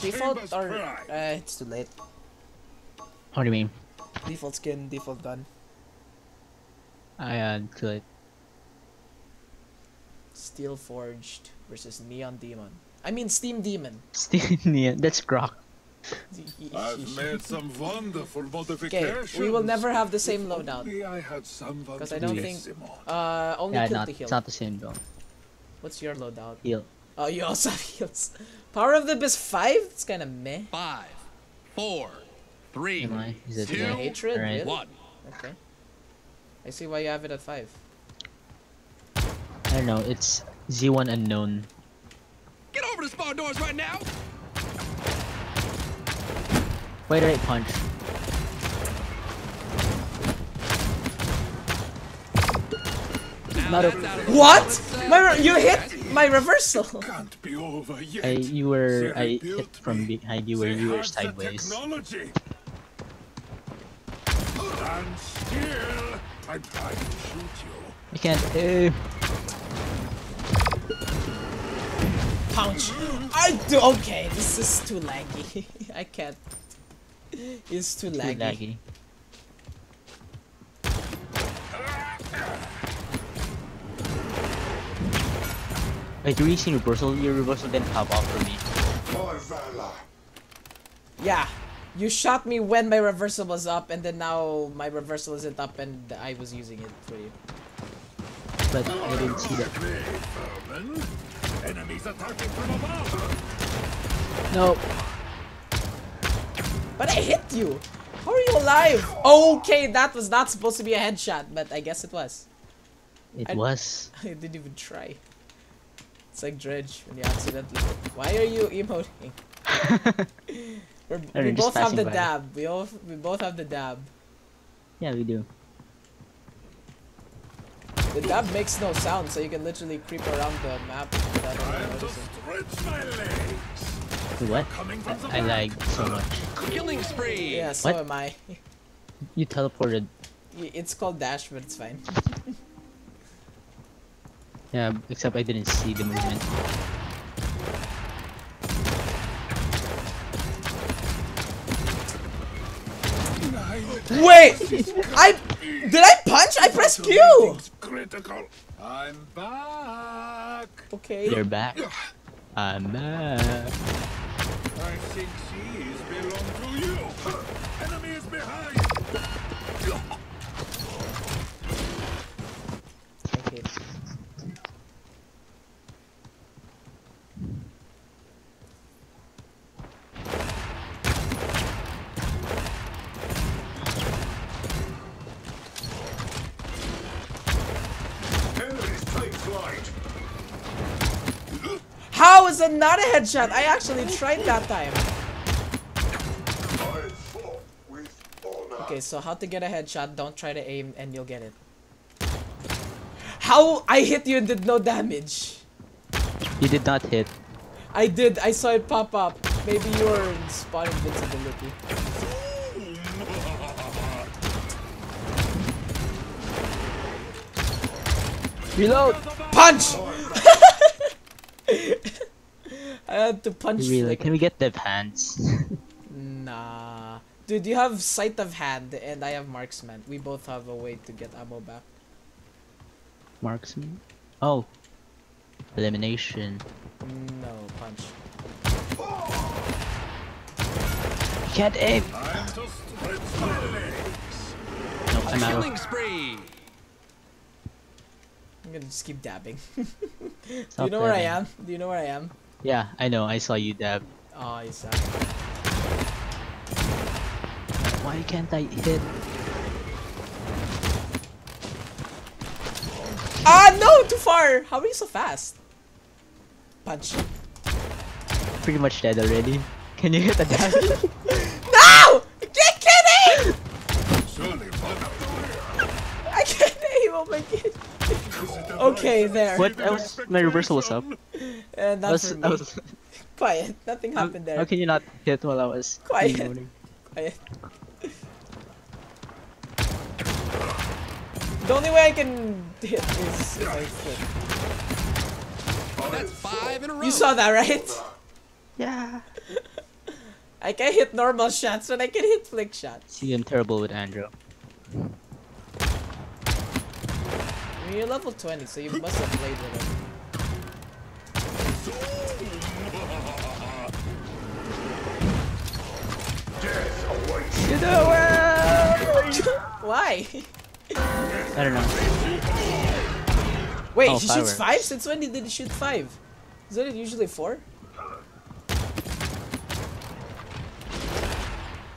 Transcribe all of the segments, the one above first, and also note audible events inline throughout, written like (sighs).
Default or uh, it's too late. What do you mean? Default skin, default gun. I uh, too late. Steel Forged versus Neon Demon. I mean Steam Demon. (laughs) Steam Neon. That's Grok. I've made some wonderful Okay, modifications. we will never have the same loadout. Only I had someone 'Cause to I don't bless think- Uh, only Yeah, kill not, to heal. it's not the same though. What's your loadout? Heal. Oh, you also have heals. Power of the Abyss 5? It's kinda meh. Five, four, three, Am I? Is it two, Hatred? Alright. Really? one. Okay. I see why you have it at 5. I don't know. It's Z1 unknown. Get over the spawn doors right now. Why did I punch? Now Not a- that's out of What? My you hit my reversal! Can't be over yet. I you were I hit (laughs) from me. behind you where you were had sideways. technology. And still, I tried to shoot you. I can't. Uh, Punch! I do- okay, this is too laggy. (laughs) I can't. It's too too laggy. laggy. Wait, you reaching reversal? Your reversal didn't pop off for me. Yeah. You shot me when my reversal was up, and then now my reversal isn't up, and I was using it for you. But I didn't see that. Play, vermin. Enemies attacking from above. No. But I hit you! How are you alive? Okay, that was not supposed to be a headshot, but I guess it was. It I- was. (laughs) I didn't even try. It's like Dredge when you accidentally. Why are you emoting? (laughs) We're, we know, both have the by. dab. We all we both have the dab. yeah, we do. The dab makes no sound, so you can literally creep around the map without anyone Time to stretch my legs. What? Coming from the I lag so much. Killing spree. Yeah, so What? am I. You teleported. It's called dash, but it's fine. (laughs) Yeah, except I didn't see the movement. Wait! I did I punch? I pressed Q. Critical. I'm back. Okay. You're back. I'm back. I think these belong to you. Enemy is behind. Not a headshot? I actually tried that time. I fought with honor. Okay, so how to get a headshot? Don't try to aim and you'll get it. How I hit you and did no damage? You did not hit. I did. I saw it pop up. Maybe you were in spot invincibility. Reload! Punch! I had to punch. Really? like- Can we get the hands? (laughs) Nah. Dude, you have sleight of hand and I have marksman. We both have a way to get ammo back. Marksman? Oh. Elimination. No, punch. You can't aim! Time to stretch my legs. No, I'm out. Killing spree. I'm gonna just keep dabbing. (laughs) Do you know where I am? Do you know where I am? Yeah, I know. I saw you dab. Oh, you suck. Why can't I hit? Ah, no! Too far! How are you so fast? Punch. Pretty much dead already. (laughs) Can you hit the dab? (laughs) No! You're kidding! Surely one of the rear. I can't aim, oh my (laughs) god. (laughs) Okay, there. what? I was, my reversal was up. And (laughs) I uh, not was, for me. Was, (laughs) Quiet. Nothing how, happened there. how can you not hit while I was Quiet. Quiet. The only way I can hit is if I flip. That's five in a row. You saw that, right? Yeah. I can hit normal shots, but I can hit flick shots. See, I'm terrible with Andrew. I mean, you're level 20, so you must have played with him. Why? (laughs) I don't know. Wait, Oh, he shoots five? Since when did he shoot five? Isn't it usually four?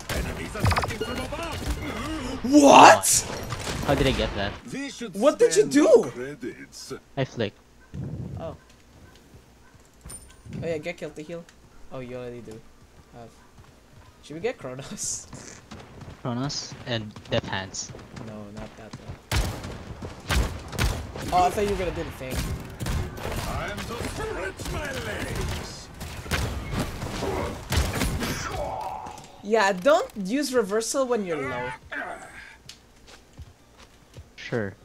Enemies attacking. What? How did I get that? What did you do? Credits. I flicked. Oh. Oh yeah, get killed to heal. Oh, you already do. Have. Should we get Chronos? (laughs) Chronos and Deft Hands. no, not that one. Oh, I thought you were gonna do the thing. Time to stretch my legs. Yeah, don't use reversal when you're low. Sure.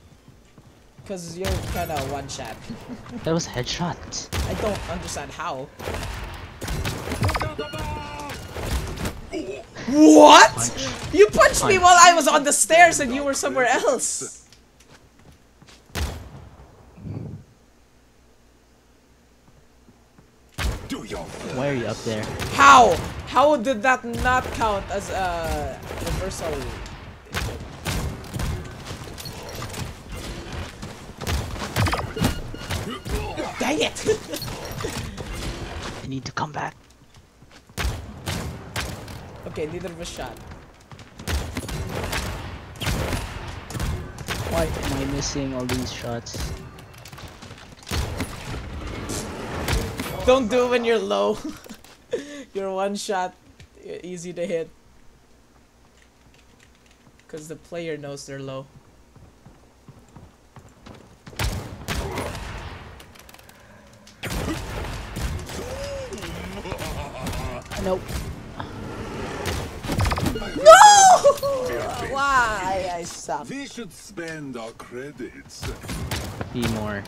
Cause you're kinda one shot. (laughs) That was headshot. I don't understand how. Look out above. What? Punch. You punched me while I was on the stairs and you were somewhere else. Do your Why are you up there? How? How did that not count as a reversal? Dang it! I need to come back. okay, neither of us shot. Why am I missing all these shots? Don't do it when you're low. (laughs) you're one shot, easy to hit. Cause the player knows they're low. Nope. No! (laughs) Why? I suck. We should spend our credits. Be more.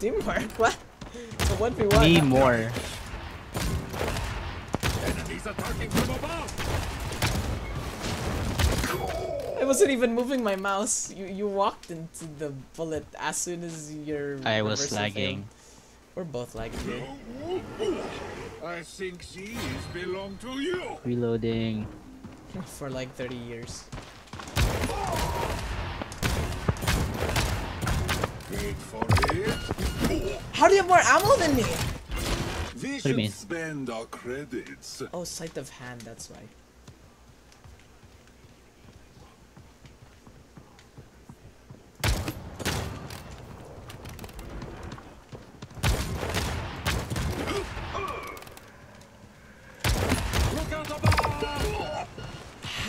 Teamwork? (laughs) What? It's a 1v1. Be more. Enemies attacking from above. I wasn't even moving my mouse. You you walked into the bullet as soon as your. I was lagging. failed. We're both lagging. Dude. I think these belong to you. Reloading. (laughs) For like 30 years. For it. How do you have more ammo than me? We do you mean? spend our credits. Oh, sleight of hand. That's why.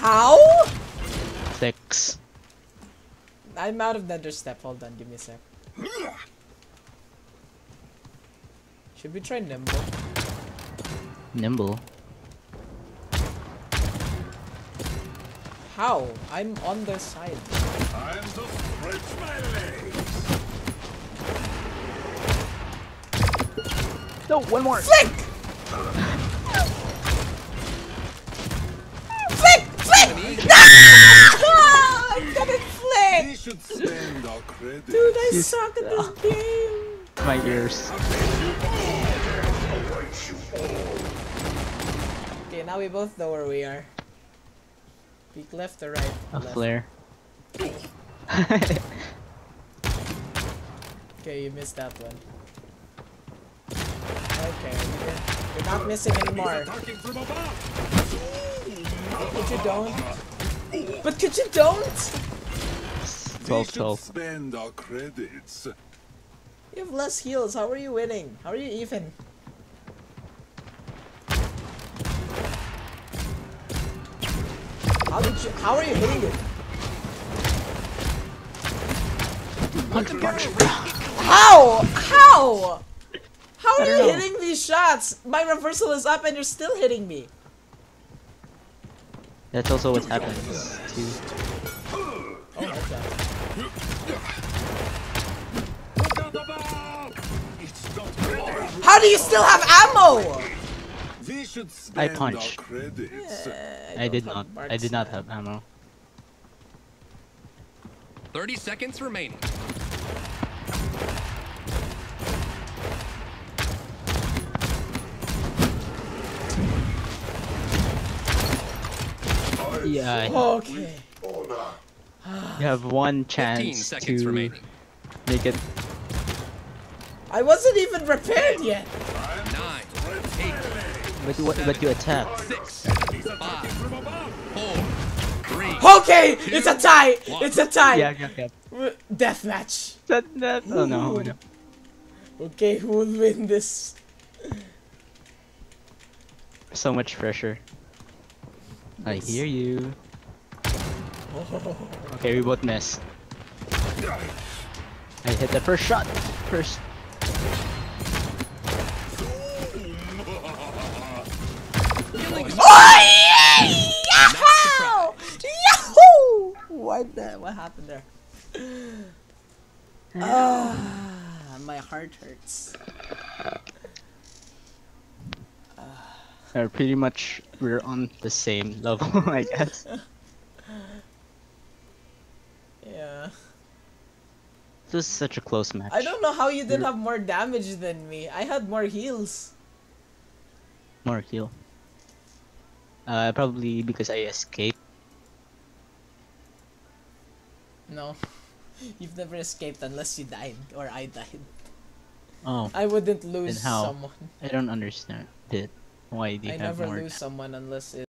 How? Six. I'm out of nether step. Hold on. Give me a sec. Should we try nimble? Nimble. How? I'm on the side. Time to stretch my legs. No, one more. Flick! Flick! (laughs) should spend our credits. Dude, I You suck at this (laughs) game. My ears. Okay, now we both know where we are. Peek left or right? A Left. flare. (laughs) Okay, you missed that one. Okay, you did. You're not missing anymore. Attacking from above. Could you don't? But could you don't? We 12 should 12. spend our credits. You have less heals. How are you winning? How are you even? How did you? How are you hitting it? Punch, punch. How? How? How are you know. hitting these shots? My reversal is up and you're still hitting me. That's also what's happening Too. How do you still have ammo? We should I spend our punch. credits. Eh, I don't did not. I marks, did not man. have ammo. 30 seconds remaining. Yeah, Okay. you have one chance to remaining. make it. I wasn't even prepared yet. Nine, eight, But you, but you attack. six, He's attacking from above. four, three. Okay, it's a tie. It's a tie. Yeah, yeah, yeah. W- Deathmatch. That, that, oh no, no. Okay, who will win this? So much pressure. I hear you. (laughs) Okay, we both miss. I hit the first shot. First. What happened there? Ah, (sighs) my heart hurts. (sighs) Uh, pretty much we're on the same level, (laughs) I guess. Yeah. This is such a close match. I don't know how you didn't have more damage than me. I had more heals. More heal. Uh, probably because I escaped. No. (laughs) You've never escaped unless you died or I died. Oh, I wouldn't lose someone. I don't understand it. Why do you I have never more? lose someone unless it